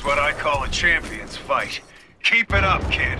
is what I call a champion's fight. Keep it up, kid.